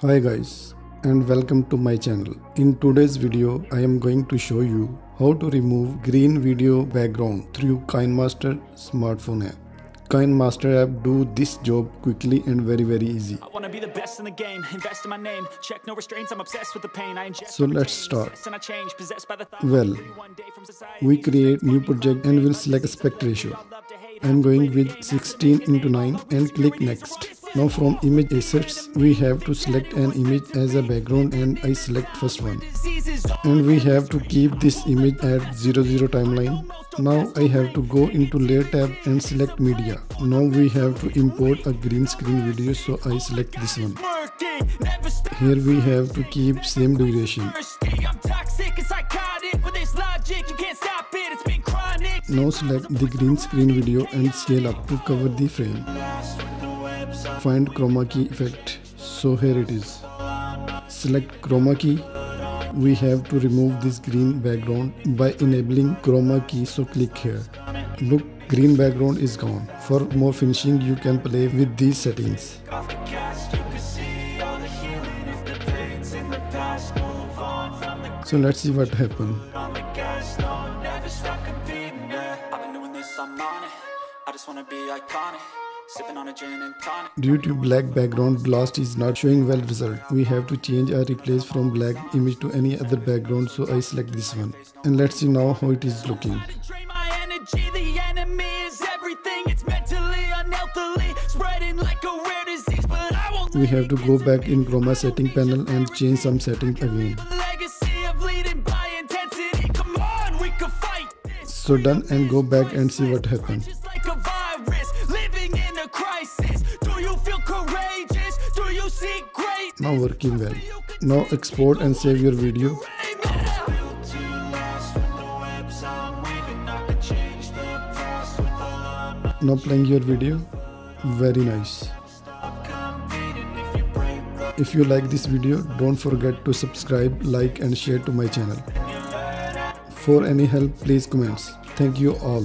Hi guys and welcome to my channel. In today's video I am going to show you how to remove green video background through KineMaster smartphone app. KineMaster app do this job quickly and very very easy. I wanna be the best in the game, invest in my name, check no restraints, I'm obsessed with the pain. I ingest So let's start. and I change, possessed by the thought Well, that one day from society, We create new project and will select aspect ratio. I am going with 16 into 9 and click next. Now from image assets we have to select an image as a background and I select first one. and we have to keep this image at 00 timeline. Now i have to go into layer tab and select media. Now we have to import a green screen video so i select this one. Here we have to keep same duration. Now select the green screen video and scale up to cover the frame find chroma key effect. So here it is. Select chroma key. We have to remove this green background by enabling chroma key so click here. Look green background is gone. For more finishing you can play with these settings. So let's see what it. I just wanna be iconic. Sipping on a gin and tonic. due to black background blast is not showing well result we have to change or replace from black image to any other background so i select this one and let's see now how it is looking Drain my energy, the enemy is everything. It's mentally, unhealthily, spreading like a rare disease. But I won't we have to go back in chroma setting panel and change some settings again legacy of leading by intensity. Come on, we can fight this. so done and go back and see what happened now working well. Now export and save your video. Now playing your video. Very nice. If you like this video don't forget to subscribe like and share to my channel. For any help please comments. Thank you all